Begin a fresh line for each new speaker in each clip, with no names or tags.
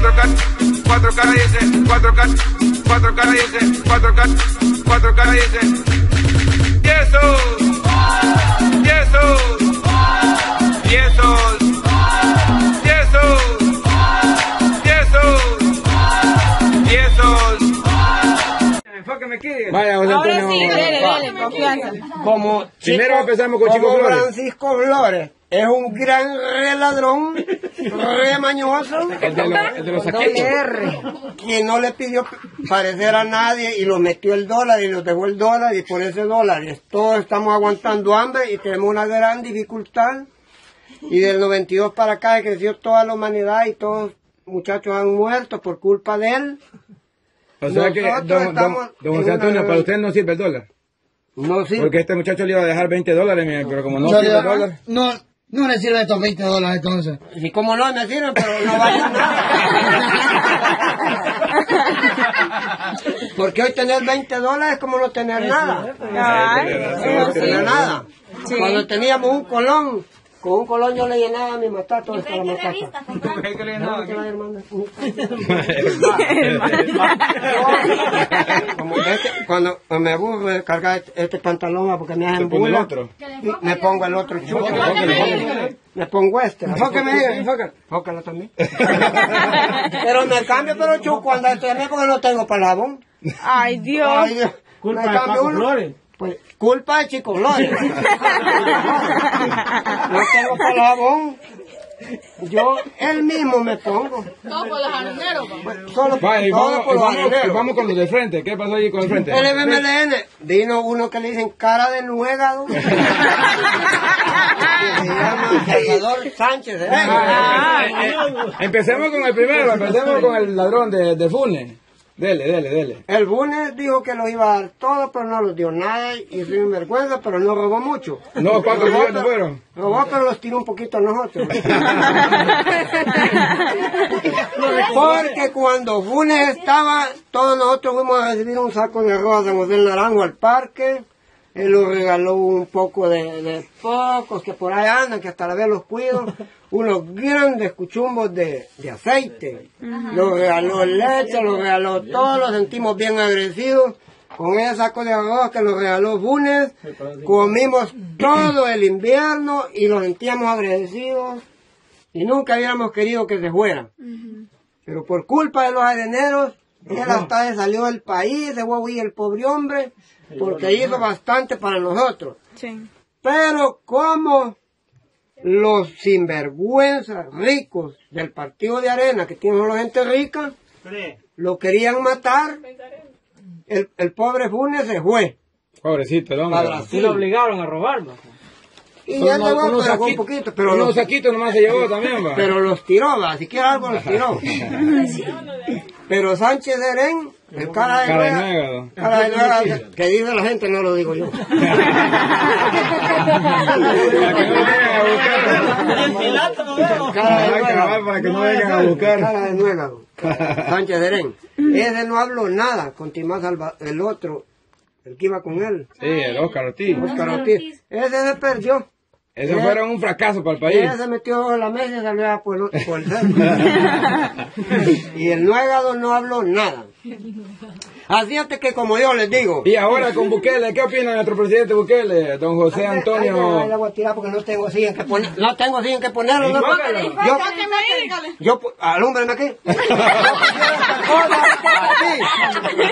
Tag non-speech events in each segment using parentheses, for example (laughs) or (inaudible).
cuatro K, cuatro K dice, cuatro K, cuatro K dice, cuatro K, cuatro K dice. Yesos, yesos, yesos, yesos, yesos, yesos.
Enfóqueme aquí.
Vaya, José
Ahora
Antonio.
sí, dele, dele, confianza.
Como
Primero empezamos con Chico Flores.
Francisco Flores es un gran re ladrón, re mañoso,
El de los, el de los
que no le pidió parecer a nadie y lo metió el dólar y nos dejó el dólar y por ese dólar todos estamos aguantando hambre y tenemos una gran dificultad. Y del 92 para acá creció toda la humanidad y todos los muchachos han muerto por culpa de él.
O sea que,
Nosotros
don, don,
estamos
don José Antonio,
una-
para usted no sirve el dólar.
No, sí.
Porque este muchacho le iba a dejar 20 dólares, pero como no,
No,
sirve el dólar.
no, no le sirven estos 20 dólares entonces.
Y como no me sirven, pero no valen nada. (laughs) Porque hoy tener 20 dólares es como no tener nada.
Ay,
No tener nada. Cuando teníamos un colón, con un colón yo le llenaba mi matato hasta la matata. (laughs) Como este, cuando me aburro de cargar este, este pantalón porque me hacen y me pongo el otro. Me pongo este. Enfóqueme, enfóqueme. Enfócalo también. (laughs) pero me cambio pero chulo cuando estoy porque no tengo para jabón.
Ay, Dios.
Ay, Dios.
Culpa
Me
de
cambio
Paco
uno.
Flores.
Pues culpa de Chico Flores. (laughs) no tengo para jabón. Yo él mismo me pongo.
Todo por los areneros,
Pues, Solo
y vamos,
por
y
los
vamos, y vamos con los del frente. ¿Qué pasó allí con el frente?
El vino uno que le dicen cara de nuegado. (laughs) que se llama Salvador Sánchez. ¿eh?
Ah, eh, eh, empecemos con el primero, empecemos con el ladrón de, de Funes. Dele, dele, dele.
El Bunes dijo que lo iba a dar todo, pero no los dio nada y sin (laughs) vergüenza, pero no robó mucho.
No, ¿cuántos millones fueron?
Robó, pero los tiró un poquito a nosotros. (laughs) (laughs) Porque cuando Funes estaba, todos nosotros fuimos a recibir un saco de arroz de José Naranjo al parque. Él nos regaló un poco de, de pocos que por ahí andan, que hasta la vez los cuido. (laughs) Unos grandes cuchumbos de, de aceite. Nos regaló leche, nos regaló todo, los sentimos bien agradecidos. Con ese saco de arroz que nos regaló Funes, comimos todo el invierno y nos sentíamos agradecidos. Y nunca hubiéramos querido que se fuera. Pero por culpa de los areneros, él hasta salió del país, se fue a huir el pobre hombre, porque hizo bastante para nosotros.
Sí.
Pero como los sinvergüenzas ricos del partido de arena, que tienen la gente rica, lo querían matar, el, el pobre Funes se fue
Pobrecito, el hombre.
a Brasil.
Lo obligaron a robar, va.
Y ya
Unos-
llegó,
unos
pero fue un poquito, pero
unos
los,
saquitos nomás se llevó también, (laughs) va.
pero los tiró, va, siquiera algo los tiró. (laughs) Pero Sánchez Herén, el cara de
Cara de nuegado.
cara de nuega, que- que dice la gente, no lo digo yo.
Para que no vengan a buscar.
Cara de
Ay,
nuega.
cabal, para que no vengan a buscar.
Cara de nuégado. Sánchez Herén. Ese no habló nada con Timás Alba, el otro, el que iba con él,
Sí, el Oscar Ortiz.
Oscar Ortiz. Ese se perdió.
Esos fueron un fracaso para el país.
Ese se metió en la mesa y salió a por el, otro- por el. (laughs) Y el nuégado no habló nada. (laughs) Así es que como yo les digo.
Y ahora con Bukele, ¿qué opina nuestro presidente Bukele, don José
Ay,
Antonio?
la voy a tirar porque no tengo así en que poner. No tengo así en que ponerlo. No, yo, yo, alúmbrame. (laughs) Aquí.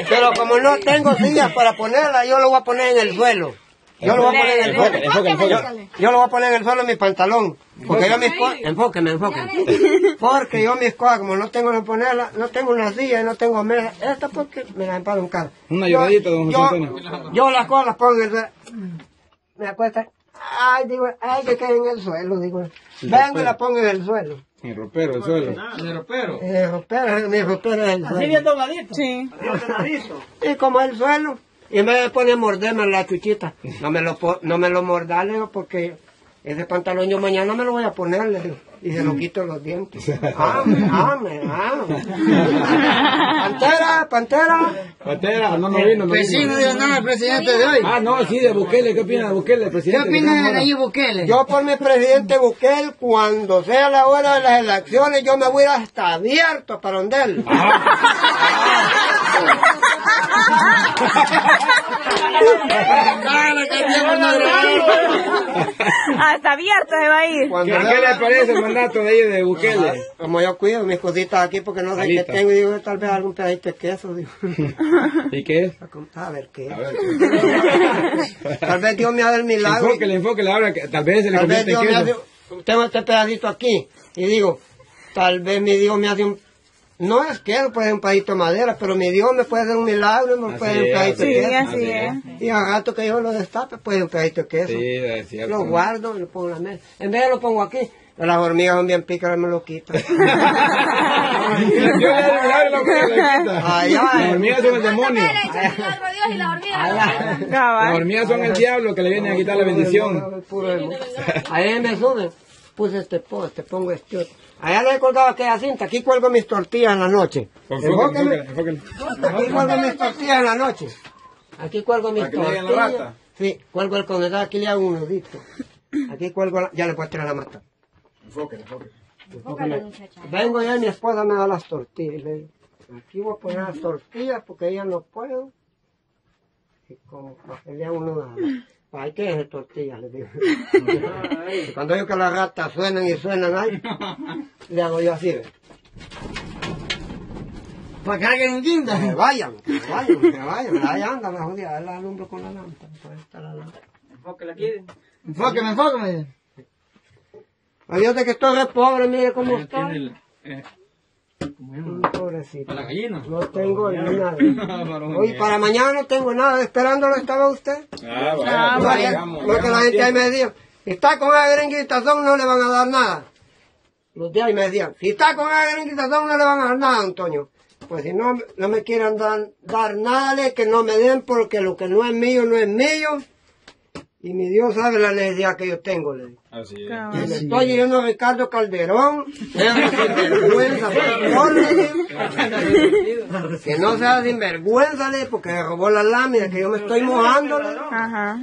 Pero como no tengo sillas para ponerla, yo lo voy a poner en el suelo. Yo lo voy a poner en el suelo.
Enfoque, enfoque.
Yo lo voy a poner en el suelo en mi pantalón. Porque yo mis cosas, enfóqueme, enfóqueme. Porque yo mis cosas, como no tengo que ponerla, no tengo una silla y no tengo mesa. Esta porque me la emparo un carro.
Una lloradita, don José
yo-
Antonio.
Yo las cosas las pongo en el suelo. Me acuesta. Ay, digo, ay, que cae en el suelo, digo. Vengo y la pongo en el suelo.
El ropero, el suelo.
El ropero.
Mi ropero, mi ropero es el
Así bien
suelo.
dobladito.
Sí.
Y como el suelo. Y me pone a morderme la chuchita. No me lo, no me lo morda, le digo, porque ese pantalón yo mañana me lo voy a poner, le digo, y se lo quito los dientes. (laughs) Ame, ame, ame. Antera, Pantera, Pantera.
Pantera, no, no vino, no
Pues sí,
vino.
no digo nada presidente de hoy.
Ah, no, sí, de Bukele. ¿Qué opina de Bukele,
¿Qué
presidente?
opina de. Nayib Bukele?
Yo por mi presidente Bukele, cuando sea la hora de las elecciones, yo me voy a ir hasta abierto para donde él. (laughs) (laughs)
Hasta abierto se va a ir.
¿Qué,
Cuando
qué le parece el mandato de ahí de Bukele?
Como yo cuido mis cositas aquí porque no sé qué tengo, y digo, tal vez algún pedacito de queso. Digo. (laughs)
¿Y qué es?
A ver qué.
A ver. (laughs)
Tal vez Dios me haga el milagro.
Enfóquele, enfóquele ahora que tal vez se le
Tal vez Dios me hace,
queso.
tengo este pedacito aquí y digo, tal vez mi Dios me hace un, no es que puede ser un pedacito de madera, pero mi Dios me puede hacer un milagro, me
Así
puede hacer un
es,
pedacito de
Sí,
queso.
así es.
Y al rato que yo lo destape, puede un pedacito de queso.
Sí, es cierto.
Lo guardo y lo pongo en la mesa. En vez de lo pongo aquí, las hormigas son bien pícaras, me lo quitan.
Y lo que le quita.
Ay, ay.
Las hormigas son el demonio. Las hormigas son el diablo que le viene a quitar la bendición.
Ahí me suben, puse este poste, pongo este otro. Allá le he colgado aquella cinta, aquí cuelgo mis tortillas en la noche.
Enfóquele.
Aquí cuelgo mis tortillas en la noche. Aquí cuelgo mis tortillas.
rata.
Sí, cuelgo el condenado, aquí le hago un nudito. Aquí cuelgo, la- ya le puedo tirar la mata.
Enfóquele, enfóquele.
Vengo ya y mi esposa me da las tortillas. y le digo, aquí voy a poner las tortillas porque ella no puedo. Y como para que le haga uno nada. Hay que hacer tortillas, le digo. (laughs) Cuando veo que las ratas suenan y suenan ahí, (laughs) le hago yo así. ¿ve?
Para que alguien
Que
guinda.
vayan, que vayan, que vayan. Ahí (laughs) anda la jodida, ahí la alumbro con la lámpara. Ahí está la lámpara.
Enfóquela aquí.
Enfóqueme, enfóqueme.
Adiós de que estoy re pobre, mire cómo está.
el, eh,
Pobrecito.
Para la gallina.
No tengo ni nada. (laughs) Hoy para mañana no tengo nada. Esperándolo estaba usted.
Ah,
Ah,
vaya.
No,
vaya.
que, la gente ahí me decía, si está con la gringuitazón no le van a dar nada. Los días ahí me decían, si está con la gringuitazón no le van a dar nada, Antonio. Pues si no, no me quieren dar, dar nada, que no me den porque lo que no es mío no es mío. Y mi Dios sabe la necesidad que yo tengo, le digo.
Así es.
Y le estoy yendo a Ricardo Calderón, (laughs) sinvergüenza, que no sea sinvergüenza, le, porque me robó la lámina, que yo me estoy mojando, le.
Ajá.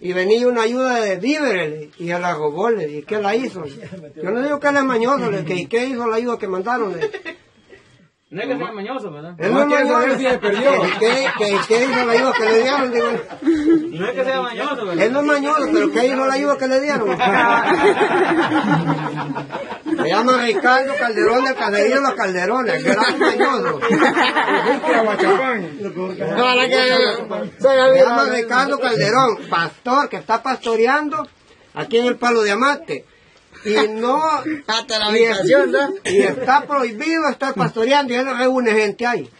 Y venía una ayuda de víveres y se la robó, le, y ¿qué la hizo? (laughs) Yo no digo que él es mañoso, le, que ¿y qué hizo la ayuda que mandaron? Le?
No es que sea mañoso, ¿verdad?
Él no es
Nomás quiere
mañoso.
saber si se perdió.
¿Y ¿Qué, qué, qué hizo la ayuda que le dieron? Digo,
No es que sea mañoso, ¿verdad?
él no es mañoso, pero ¿qué hizo la ayuda que le dieron? Se llama Ricardo Calderón de los Calderones, el gran mañoso. Para que se llama Ricardo Calderón, pastor que está pastoreando aquí en el Palo Diamante. Y no,
Hasta la
y,
habitación, ¿no?
y está prohibido estar pastoreando y él reúne gente ahí.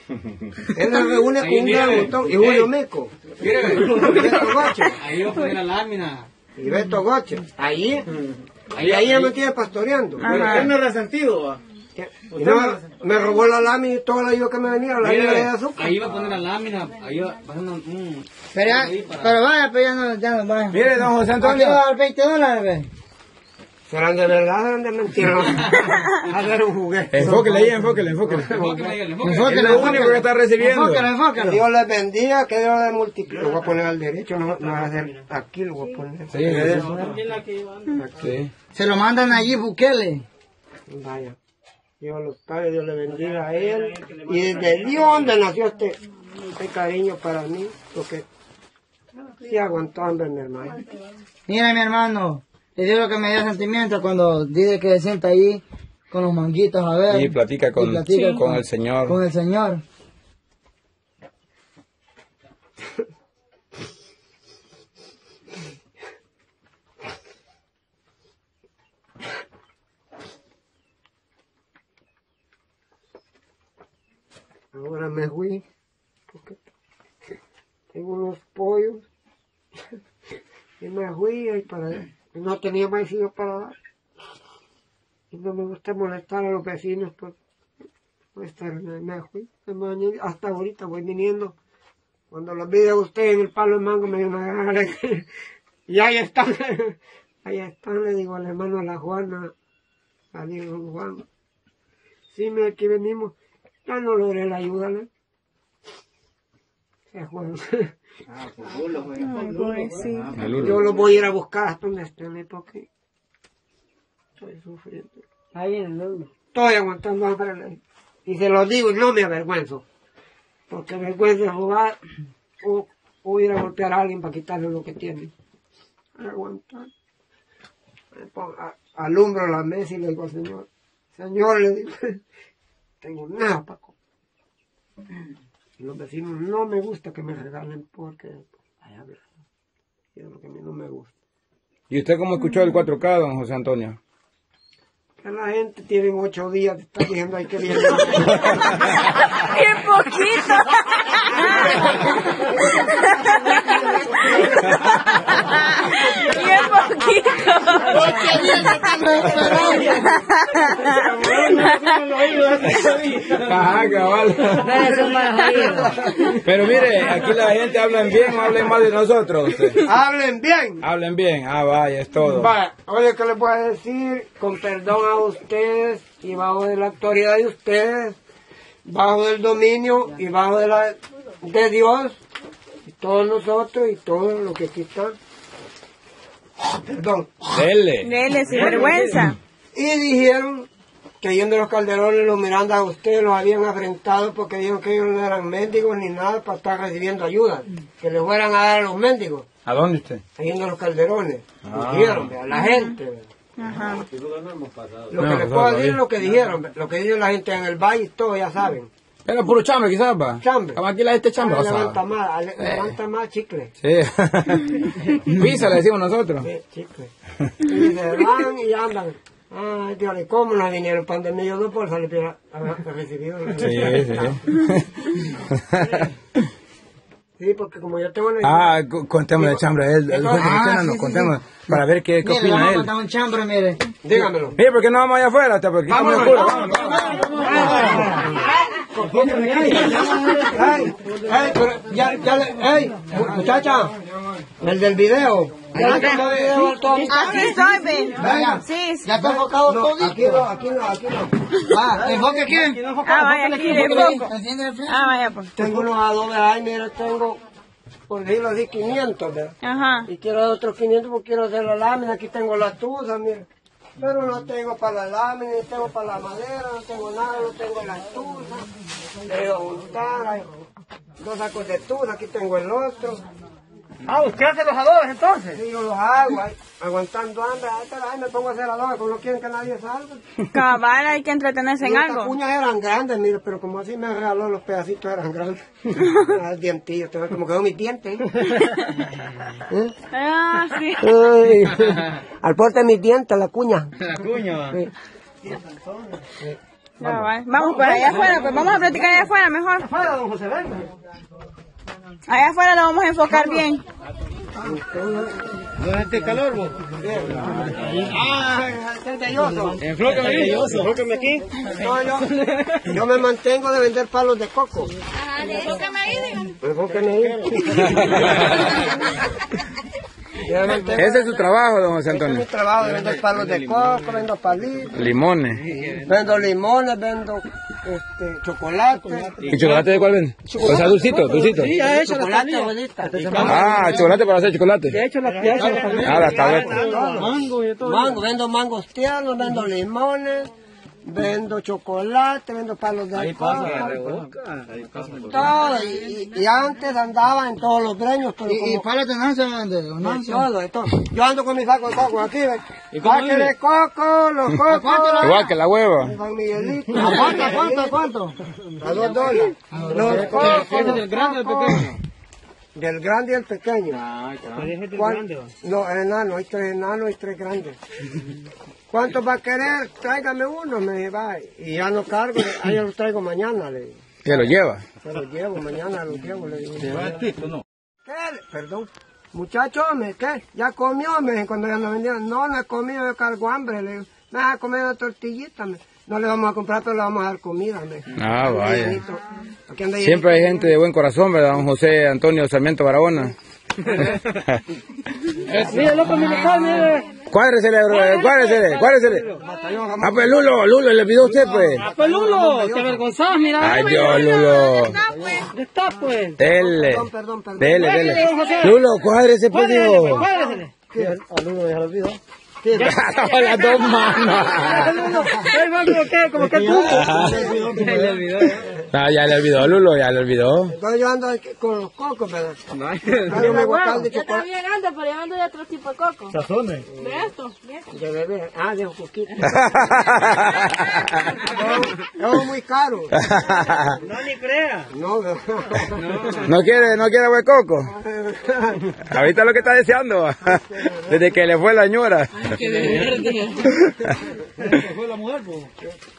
Él reúne con un gran montón. Y Julio. Mico,
Mire,
y Beto Goche,
ahí va a poner la lámina.
y Beto Goche. Ahí, y ahí él me tiene pastoreando.
Ajá.
no es resentido.
Y no, me robó la lámina y toda la ayuda que me venía, la lámina de azúcar.
ahí va a poner la lámina. Ahí va va a hacer un...
Pero, ya-
ahí para-
pero vaya, pero ya no, ya no vaya.
Mire, don José
Aquí
Antonio.
va a dar 20 dólares.
¿Serán de verdad o serán de mentira? (laughs) A hacer un juguete.
Enfóquele ahí, enfóquele, enfóquele.
Enfóquele, enfóquele.
Enfóquele,
Es lo único que está recibiendo.
Enfóquelo,
Que
enfóquelo.
Dios les bendiga, que Dios les multiplique. Lo voy a poner al derecho, no, no voy a hacer aquí, lo voy a poner.
Sí, Sí.
Se lo mandan allí, Bukele.
Vaya. Dios los pague, Dios le bendiga a él. Y desde Dios donde nació este, este cariño para mí, porque sí aguantó hambre mi hermano.
Mira, mi hermano, le digo lo que me dio sentimiento cuando dice que se sienta ahí con los manguitos a ver.
Y platica con,
Y platica
con el Señor.
Con el Señor.
Ahora me fui, porque tengo unos pollos. (laughs) Y me fui y para no tenía más hijos para dar. Y no me gusta molestar a los vecinos por, estar. Me bañé, Hasta ahorita voy viniendo. Cuando los vi de usted en el palo de mango me de- Y ahí están, (laughs) ahí están, le digo al hermano a la Juana, al hijo Juan. Sí, mira, aquí venimos. Ya no logré la ayuda, ¿no?
Ay, pobrecito.
El Lulo.
Yo lo voy a ir a buscar hasta donde estén porque estoy sufriendo.
Ahí en el mundo.
Estoy aguantando hambre. Y se lo digo y no me avergüenzo. Porque me vergüenza robar o, o ir a golpear a alguien para quitarle lo que tiene. Aguantar. Me pongo- a- alumbro la mesa y le digo al señor, señor, le digo, (laughs) tengo nada para comer. Y los vecinos no me gusta que me regalen porque, ay, a ver, es lo que a mí no me gusta.
¿Y usted cómo escuchó el 4K, don José Antonio?
Que la gente tiene ocho días de estar diciendo ay que viene. (laughs)
¡Qué poquito! (laughs) (laughs)
Pero mire, aquí la gente habla bien hablen mal de nosotros.
Hablen bien.
Hablen bien. Ah, vaya, es todo.
Vaya, oye, ¿qué les voy a decir? Con perdón a ustedes y bajo de la autoridad de ustedes, bajo del dominio y bajo de la de Dios, y todos nosotros y todo lo que aquí están. Perdón.
Dele.
Dele, sin vergüenza.
Y dijeron que yendo los calderones, los Miranda a ustedes los habían afrentado porque dijeron que ellos no eran mendigos ni nada para estar recibiendo ayuda, que les fueran a dar a los mendigos.
¿A dónde usted?
yendo los calderones. Dijeron, vea, la gente.
Ajá.
Lo que
No,
les puedo decir es lo que dijeron, lo que dijo la gente en el valle, todo ya saben.
Era puro chambre, quizás, va.
Chambre.
Aquí la gente chambre,
Ah, levanta más, ale- levanta más chicle.
Sí. (laughs) Pisa, le decimos nosotros.
Sí, chicle. Y se van y andan. Ay, Dios, ¿y cómo nos vinieron pan de medio dos bolsas le pidieron a, a recibido?
Sí, sí. (laughs)
Sí, porque como yo tengo una
Ah, contemos de chambre a él.
Ah, sí, sí,
contemos, para ver qué, qué
Mire,
opina
vamos a
él.
contar un chambre, mire.
dígamelo.
Mire, ¿por qué no vamos allá afuera? Hasta porque
Vámonos.
oscuros. Vámonos,
Ay, ay, pero ya, ya le, ay, muchacha, el del video. Ya tomó video.
Aquí ve.
Venga.
Sí, sí.
Ya está enfocado
No,
todo.
aquí no, aquí no, aquí no.
Ah, enfoque aquí.
Ah, vaya, aquí
frente.
Ah, vaya, pues.
Tengo unos adobes ahí, mira, tengo, por decirlo así, 500, ¿verdad?
Ajá.
Y quiero otros 500 porque quiero hacer la lámina, aquí tengo la tusa, mira. Pero no tengo para la lámina, no tengo para la madera, no tengo nada, no tengo la tusa. Juntar, hay dos sacos de aquí tengo el otro.
Ah, ¿usted hace los adobes entonces?
Sí, yo los hago, ahí, aguantando hambre, ahí, me pongo a hacer adobes, como no quieren que nadie salga. (laughs)
Cabal, hay que entretenerse en
Las
algo.
uñas eran grandes, mira, pero como así me regaló, los pedacitos eran grandes. (laughs) Ah, dientillo, te ves como quedó mi diente. (laughs) ¿Eh?
Ah, sí.
Ay, al porte de mis dientes, la cuña.
La cuña.
Sí.
Cabal. Vamos por allá afuera, pues vamos a platicar allá afuera mejor.
Fuera, don José, venga.
Allá afuera lo vamos a enfocar bien.
¿Dónde está el calor, vos? Enflócame ahí. Enflócame aquí.
No, yo, yo me mantengo de vender palos de coco. Enfóqueme ahí. Yo me mantengo-
Ese es su trabajo, don José
Ese es mi
Antonio.
trabajo de vender palos de coco, vendo palitos,
Limones.
vendo limones, vendo este, chocolate.
¿Y chocolate de cuál ven? O sea, dulcito, dulcito.
Sí, ya he hecho chocolate, abuelita.
Ah, chocolate para hacer chocolate.
He hecho las piezas.
Ah, las tabletas.
Mango y todo. Mango, vendo mangos tiernos, vendo limones, vendo chocolate, vendo palos de coco. Todo. Y, y- y antes andaba en todos los breños, pero
¿Y, y
como...
para tenerse de
de
Nancy?
todo, todo. Yo ando con mi saco de coco aquí, ¿ves? Saque de coco, los (laughs) cocos.
Igual que la hueva.
San Miguelito.
¿A cuánto, a cuánto, a cuánto?
A dos dólares. Los cocos.
del grande o del pequeño?
Del grande y el pequeño.
Ah,
¿Cuál? No, enano, hay tres enanos y tres grandes. ¿Cuántos va a querer? Tráigame uno, me dice, va. Y ya no cargo, (clears throat) ahí los traigo mañana, le digo.
Que lo lleva.
Se los llevo, mañana los llevo, le digo.
¿Te va el tito, no?
¿Qué? Perdón. Muchacho, ¿me qué? ¿Ya comió? Me cuando ya no vendieron. No, no he comido, yo cargo hambre, le digo. Me vas a comer una tortillita, me. No le vamos a comprar, pero le vamos a dar comida, me.
Ah, vaya. Siempre hay gente de buen corazón, ¿verdad? Don José Antonio Sarmiento Barahona.
Mire, loco militar, mire.
Cuádresele, bro, cuádresele, cuádresele. Ah, pues Lulo, Lulo, le pidió a usted, pues.
Pelulo, te avergonzás, mira.
Ay, Dios, Lulo.
Está pues.
Dele.
Perdón, perdón, perdón.
Dele, dele. Lulo, cuádrese, pues, digo.
Cuádresele.
Alumno ya lo olvidó.
Las dos manos.
Ay, va como que, como que tú.
Ah, ya le olvidó, Lulo, ya le olvidó.
Entonces yo ando con los cocos, ¿verdad? (laughs) Yo me gusta de
Yo
chocolate.
también ando, pero yo ando de otro tipo de coco.
Sazones.
De esto, de
bebé. Ah, de un coquito. (laughs) No, es muy caro.
No, ni crea.
No, no.
¿No quiere, no quiere buen coco? Ahorita lo que está deseando. Desde que le fue la ñora. (laughs)
fue la mujer, pues.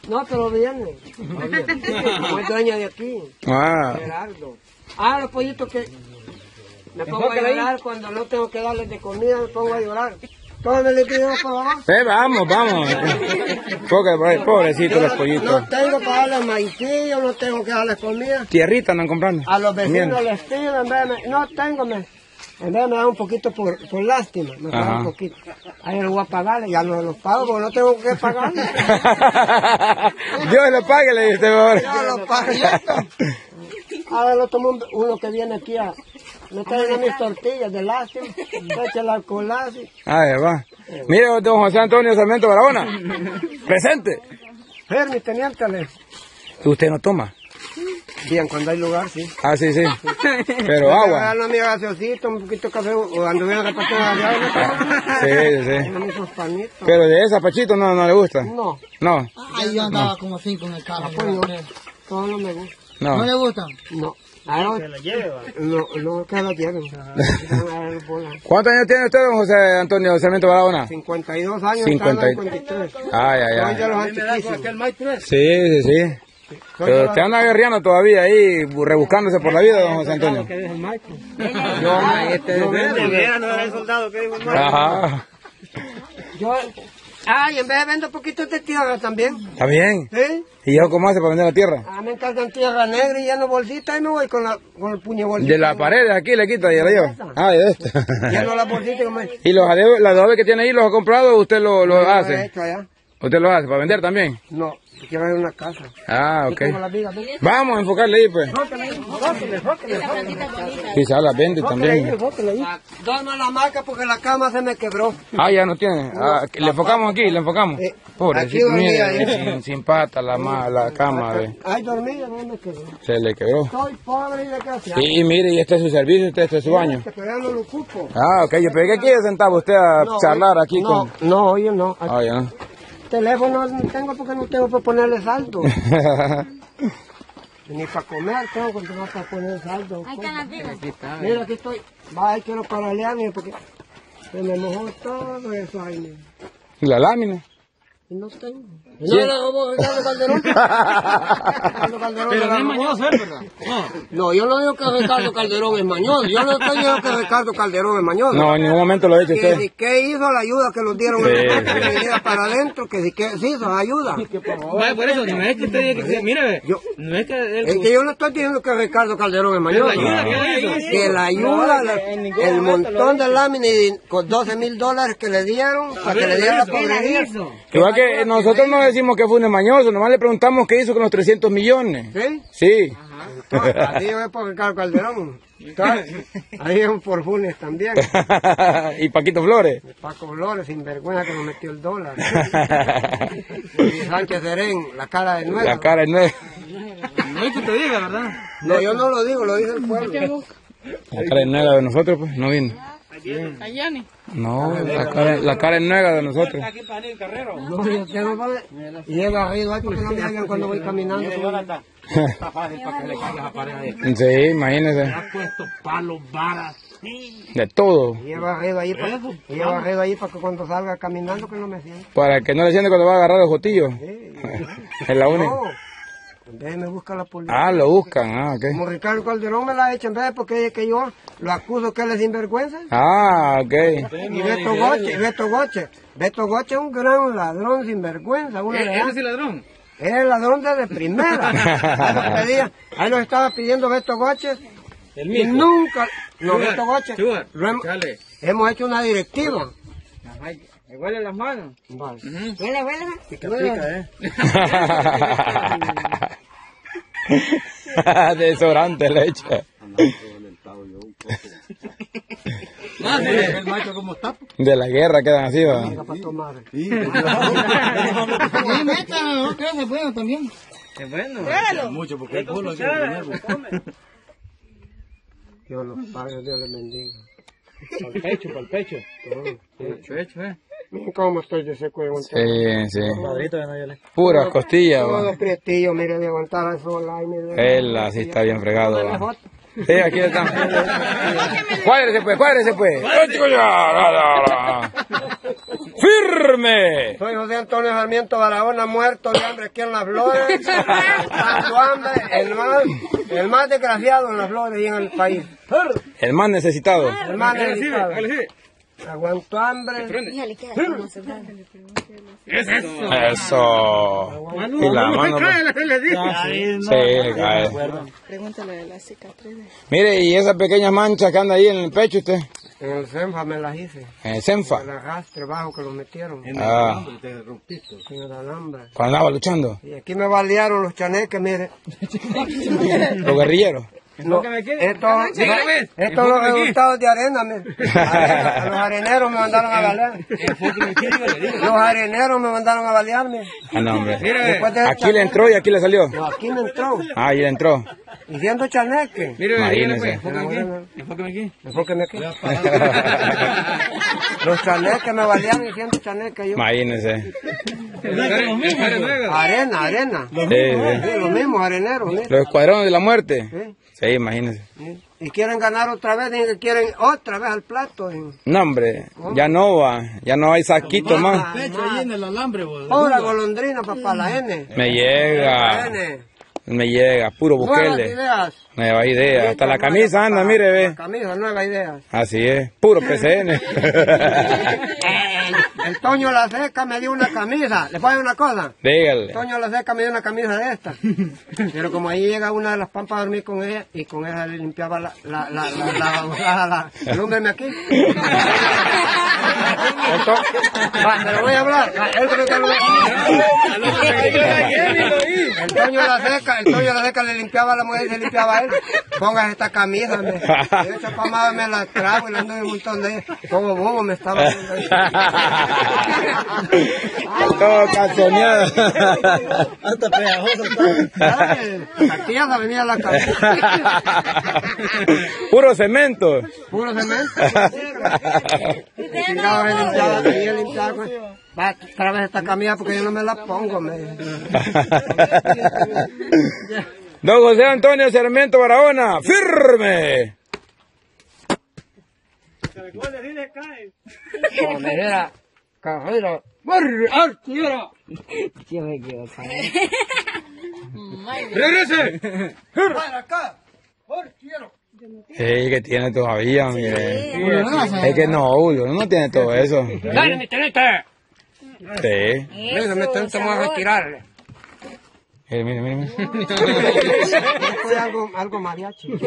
No, pero viene. (laughs) Es dueña de aquí.
Ah,
Gerardo. Ah, los pollitos que me pongo a llorar cuando no tengo que darles de comida, me pongo a llorar. Todos me le piden por favor.
eh, vamos, vamos. Pobre- Pobrecito los
No
pollitos.
tengo para darles maicillo, no tengo que darles comida.
Tierrita andan comprando.
A los vecinos
Bien.
les pido, en vez de no tengo, me, en vez me da un poquito por, por lástima, me da
Ajá.
un poquito. Ahí lo voy a pagarle, ya no los pago porque no tengo que pagarle. (laughs)
Dios lo pague, le dice ahora.
Yo lo pago. Ahora lo tomo un- uno que viene aquí a meterle mis tortillas de lástima, el alcohol así.
Ahí va. Mire, don José Antonio Sarmiento Barahona. Presente.
Fermi, teniente, le-
¿Usted no toma?
Bien, cuando hay lugar, sí.
Ah, sí, sí. Pero agua.
Una amiga gaseosita, un poquito de café, o anduviera repartiendo la llave,
Sí, sí.
no me panitos.
Pero de esa, Pachito, no, no le gusta.
No,
No,
Ahí yo andaba como cinco en el carro.
pues no, todo no me gusta.
¿No
no.
le gustan?
No. Ahora, no, no, que lo lleven.
¿Cuántos años tiene usted, don José Antonio Sarmiento Barahona?
52 años,
50 y-
53.
Ay, ay,
de
ay.
los antiquísimos.
Sí, sí, sí. Pero usted anda guerreando todavía ahí, rebuscándose por la vida, don José Antonio.
Yo, este,
Ajá.
yo, ay, en vez de vender poquitos de tierra también.
Está bien.
¿Sí?
¿Y yo cómo hace para vender la tierra?
Ah, me encargan tierra negra y lleno bolsita y me voy con, la, con el puño bolsita.
De la pared aquí le quita y la. Ah, de esta. (laughs)
Lleno la bolsita y me...
¿Y los adobe, los adobe que tiene ahí los ha comprado o usted lo, lo
Lo he
hace?
hecho allá.
¿Usted lo hace para vender también?
No, quiero a una casa.
Ah, ok. Vamos a enfocarle ahí, pues.
Rótale.
Quizás la vende también.
Dame la marca porque la cama se me quebró.
Ah, ya no tiene. Ah, le enfocamos aquí, le enfocamos.
Eh,
Pobre,
aquí dormía
mire,
ahí.
sin, sin pata, la, ma- la cama.
Ay, dormía, no me quebró.
se le quebró.
Soy pobre y
y mire, y este es su servicio, este, este es su baño.
Ocupo.
Ah, ok, yo pensé que aquí se sentaba usted a
No,
charlar aquí
no,
con...
No, oye, no.
Ah, ya.
Teléfono no tengo porque no tengo para ponerle saldo. (laughs) Ni para comer tengo no para poner saldo. Mira, aquí estoy. Va, quiero paralearme porque se me mojó todo eso ahí. mira.
la lámina.
Y no tengo. Y no le robó Ricardo Calderón. (laughs) Ricardo Calderón
Pero no
la
es mañoso él, ¿verdad? No.
No, yo no digo que Ricardo Calderón es mañoso. Yo no estoy diciendo que Ricardo Calderón es mañoso.
No, en ningún momento lo ha dicho
Que
usted.
si que hizo la ayuda que nos dieron
Sí,
en la
sí.
que venía para adentro, que si que sí hizo la ayuda.
Vaya, por eso, no es que usted diga que... Mire,
Yo-
no es que él...
Es que yo no estoy diciendo que Ricardo Calderón es mañoso.
ayuda que le hizo.
Que la ayuda, la- el montón de láminas y con 12 mil dólares que le dieron para que le dieran la pobrería.
Nosotros no decimos que fue un mañoso, nomás le preguntamos qué hizo con los 300 millones.
¿Sí?
Sí.
Así es por Ricardo Calderón. Entonces, Ahí es un por Funes también. (laughs)
y Paquito Flores.
Paco Flores, sinvergüenza que nos metió el dólar. (laughs) Y Sánchez Serén, la cara de nuevo.
La cara es nueva.
No es que te diga, ¿verdad?
No, yo no lo digo, lo dice el pueblo.
La cara es nueva de nosotros, pues, no vino. No, la cara, la cara es nueva de nosotros.
No, yo tengo para... Y he barrido ahí porque no me hagan cuando voy caminando. (laughs)
Sí, imagínese.
puesto palos, varas.
De todo.
Y he barrido ahí para, he barrido ahí para que cuando salga caminando que no me sienta.
Para que no le siente cuando va a agarrar el jotillo. (laughs) Es la única.
No, en vez me busca la policía.
Ah, lo buscan. Ah, ok.
Como Ricardo Calderón me la ha hecho en vez de porque es que yo lo acuso que él es sinvergüenza.
Ah, ok.
Y Beto Goche, y Beto Goche. Beto Goche es un gran ladrón sinvergüenza. Da-
¿Ese es el ladrón?
Es el ladrón desde primera. (laughs) Ahí lo pedía. Ahí lo estaba pidiendo Beto Goche.
El
Y
mismo.
nunca, no
Sugar,
Beto Goche,
sugar,
lo hemos, hecho una directiva.
Me huele las manos.
Vale.
Pica, pica, ¿eh?
de sobrante leche.
El macho como está.
De la guerra quedan así, ¿va?
Sí, métalo, no creo que se puede también.
Es bueno. Mucho porque el culo que tener.
Dios los pague, Dios les bendiga.
Para el pecho, para el pecho. Pecho, eh.
Miren cómo estoy de seco de aguantar.
Sí, sí.
Yo.
Puras costillas, va.
Todo prietillo, mire, de aguantar al sol. Ay, mire.
Él así está bien fregado, va. Sí, aquí está. Cuádrese pues, cuádrese pues. ¡Firme!
Soy José Antonio Sarmiento Barahona, muerto de hambre aquí en las flores. Pasando hambre, el más, el más desgraciado en las flores y en el país.
El más necesitado.
El más necesitado. Aguanto hambre.
Eso. Y la mano. pues. Sí, le cae.
Pregúntale de la cicatriz.
Mire, y esas pequeñas manchas que anda ahí en el pecho usted.
En el Senfa me las hice.
En el senfa.
El arrastre bajo que lo metieron.
Ah,
En el alambre.
cuando andaba luchando.
Y aquí me balearon los chaneques, mire.
Los guerrilleros.
No, esto, esto es los resultados de arena, mire. Arena. A los areneros me mandaron a balear. Los areneros me mandaron a balearme.
Ah, no, hombre.
De
Aquí le entró y aquí le salió.
No, aquí me entró.
Ah, ahí le entró.
Y siendo chaneque.
Mire,
Imagínese.
enfócame aquí. Enfócame aquí.
Enfóqueme aquí. (laughs) Los chaneques me balearon y siendo chaneque yo.
Imagínese.
Arena, arena.
Sí, sí.
Sí, los mismos areneros.
Los escuadrones de la muerte.
Sí.
Sí.
Y quieren ganar otra vez, dicen que quieren otra vez al plato.
No, hombre, ya no va. Ya no hay saquito más.
Ahora golondrina, papá, la N.
Me
La
llega.
N.
Me llega. Puro Bukele. Nueva idea. Hasta la camisa anda, mire,
La
ve.
camisa, nuevas ideas.
Así es. Puro PCN. (laughs)
El Toño La Seca me dio una camisa. ¿Le puedo decir una cosa?
Dígale.
Toño La Seca me dio una camisa de esta. (laughs) Pero como ahí llega una de las pampas a dormir con ella y con ella le limpiaba la, la, la, la, la, la, la, aquí. Voy a hablar. (laughs) El Toño La Seca, el Toño La Seca le limpiaba a la mujer y se limpiaba a Pongas esta camisa, me. Yo esa pomada me la trago y le ando un montón de. Como bobo me estaba haciendo.
Todo calzoneado.
Hasta pegajoso
Aquí ya se venía la cabeza.
Puro cemento.
Puro cemento. Chingado, he limpiado con- Va, otra vez esta camisa porque yo no me la pongo, me. (laughs)
Don José Antonio Sarmiento Barahona, firme.
Como me dijera, carrera, ¡Morre, artillero!
¡Regrese!
¡Para acá! ¡Artillero!
Sí, que tiene todavía, mire. Es que no, Julio, no tiene todo eso.
¡Dale, mi tenente!
Sí.
Venga, me tengo que retirarle.
Mire, mire, mire. (laughs)
Fue algo, algo mariachi. (laughs)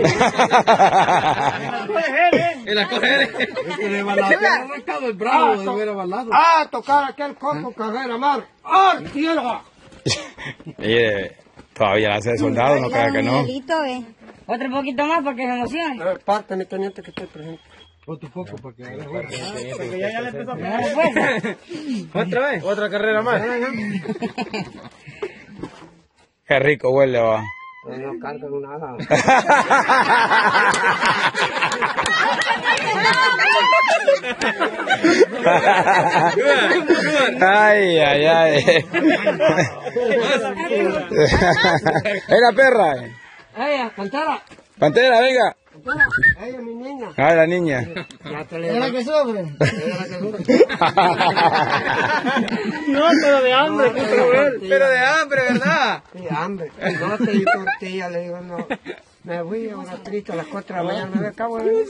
Y la coge él. Es que le arrancado el bravo de hubiera balado.
¡Ah, tocar aquel coco carrera mar! ¡Artillero!
Mire, todavía la hace de soldado, no crea que no.
Otro poquito más para que se emocione.
Eh, Parte, mi teniente, que estoy presente.
Otro poco para que haga
¿Otra (laughs) vez? ¿Otra carrera más? Qué rico huele, va.
No, no cantan nada. (laughs)
Ay, ay, ay. (laughs) Es la perra.
¡Ella, cantara!
Pantera, venga.
¡Ella, mi niña!
Ah, la niña.
Ya te
Es la
le
que sufre. (laughs)
No, pero de hambre, qué cruel.
Pero de hambre, ¿verdad?
Sí, hambre. No te di tortilla, le digo, no. Me fui a una triste a las 4 de la mañana, me acabo de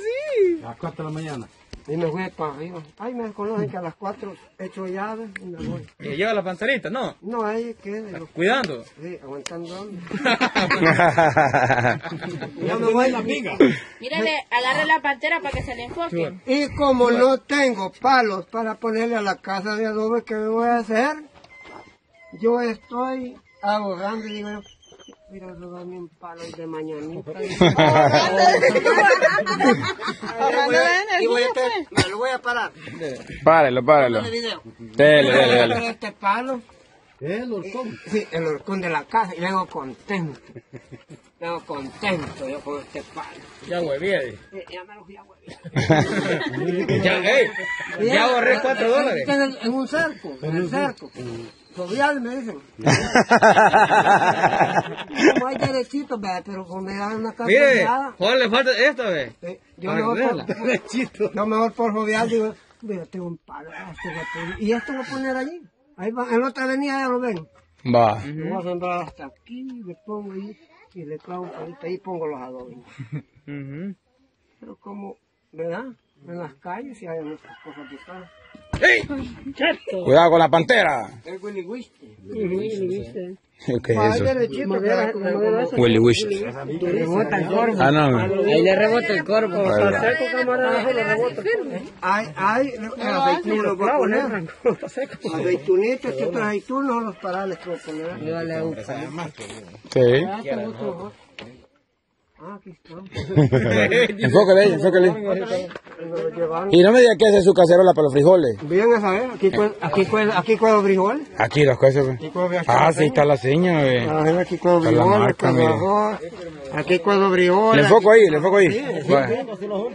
A las 4 de la mañana.
Y me fui para arriba. Ay, me conocen que a las 4 echo llaves y me voy.
Y lleva la panzerita, ¿no?
No, ahí quedé. yo,
Cuidando.
Sí, aguantando hambre. (laughs)
Ya me voy la pinga.
Mírale, agarre la pantera para que se le enfoque.
Y como no tengo palos para ponerle a la casa de adobe que me voy a hacer, yo estoy abogando y digo yo, Mira, robarme un palo de mañanita. (laughs) Me lo voy a parar.
Párelo, párelo. Dele, dele, dele.
este palo.
El horcón.
Sí, el horcón de la casa. Y vengo contento. Vengo contento yo con este palo.
Ya hueví.
Eh, Ya me lo fui a huevar.
Ya, ya ahorré cuatro dólares.
En un cerco, en el cerco. Jovial me dicen. (laughs) Como hay derechito, vea, pero como me dan una casa
Mire, Juan le falta esto, ve.
eh, yo mejor
verla.
por, (laughs) yo mejor por jovial digo, mira, tengo un palo, este y esto lo voy a poner allí. Ahí va, en la otra avenida ya lo ven.
Va.
Lo voy a sembrar hasta aquí, le pongo ahí, y le clavo un palito ahí y pongo los adobes. (laughs) Pero como, ¿verdad? En las calles y hay muchas cosas
Cuidado con la pantera.
El Willy Wiste.
¿Qué es
Hay
eso? Wish.
Le rebota el corvo.
Ah, no.
Ahí le rebota el corvo.
Bueno.
Hay, hay, el aceituno lo voy a poner. Aceitunitos, estos aceitunos son los parales que voy a poner.
Yo le gusta.
Sí.
Ah, aquí están. (laughs) (laughs)
Enfócale ahí, enfócale. Y no me diga que ese es su cacerola para los frijoles.
Bien a saber, aquí cuedo, aquí cuedo, aquí cuedo frijol.
Aquí las cosas, güey.
Aquí cuedo
Ah, sí, está la seña, güey.
Ah, aquí cuedo
Está la
frijol,
marca,
cuedo
mire.
arroz. Aquí cuedo frijol.
Le enfoco ahí, le enfoco ahí. Va.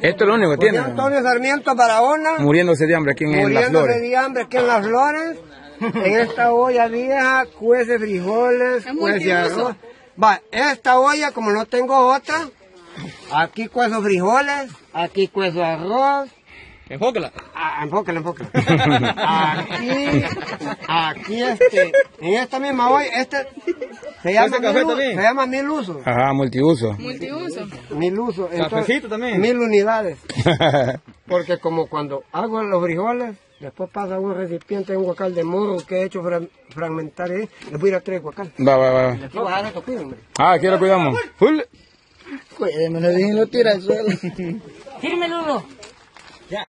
Esto es lo único que tiene.
Antonio Sarmiento Barahona.
Muriéndose de hambre aquí en, en las
muriéndose
flores.
de hambre aquí en las flores. En esta olla vieja cuece frijoles, cuece arroz. Va, esta olla, como no tengo otra, aquí cuezo frijoles, aquí cuezo arroz.
Enfócala.
Ah, enfócala, enfócala. (laughs) Aquí, aquí este, en esta misma olla, este se llama, mil,
también?
se llama mil usos.
Ajá, multiuso.
Multiuso.
Mil usos. Entonces,
Cafecito también.
Mil unidades. (laughs) Porque como cuando hago los frijoles, después pasa un recipiente, un guacal de morro que he hecho fra- fragmentar ahí, les voy a ir a tres guacal.
va, va, va.
Voy a cuídenme.
Ah, aquí lo cuidamos. Full.
Cuídeme, no dejen lo tira al (laughs) suelo.
Fírmelo uno.